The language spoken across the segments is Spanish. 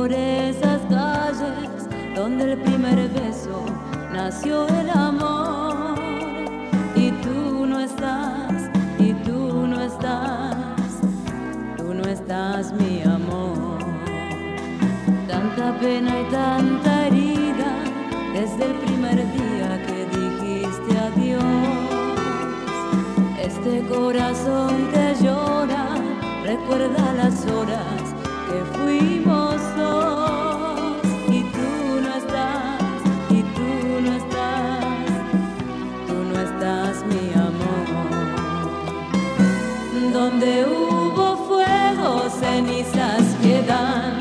por esas calles donde el primer beso nació el amor. Y tú no estás, y tú no estás, tú no estás mi amor. Tanta pena y tanta herida desde el primer día que dijiste adiós. Este corazón te llora, recuerda las horas que fui. Donde hubo fuego, cenizas quedan,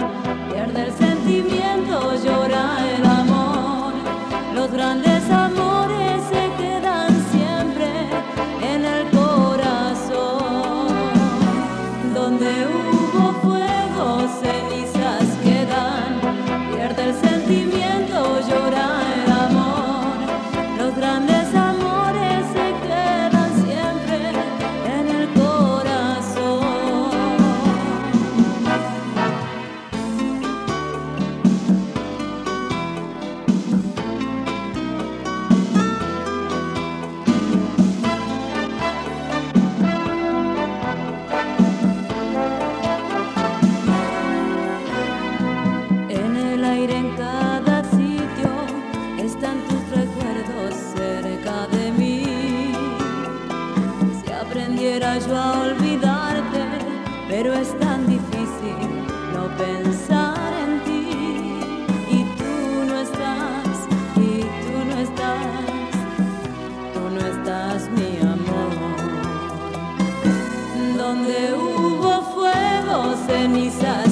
yo a olvidarte, pero es tan difícil no pensar en ti. Y tú no estás, y tú no estás, tú no estás mi amor. Donde hubo fuego, cenizas